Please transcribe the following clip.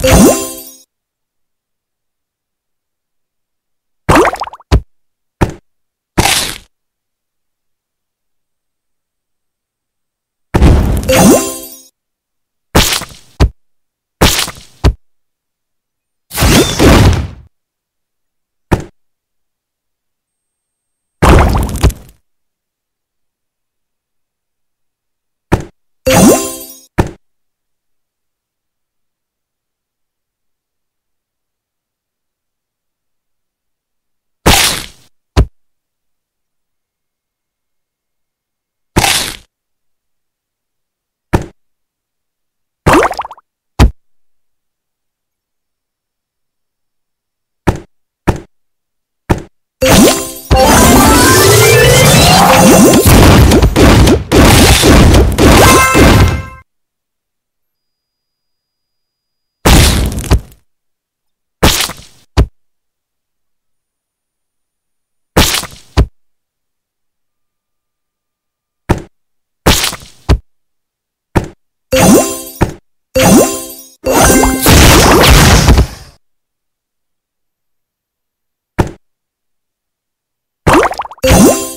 Música Oh!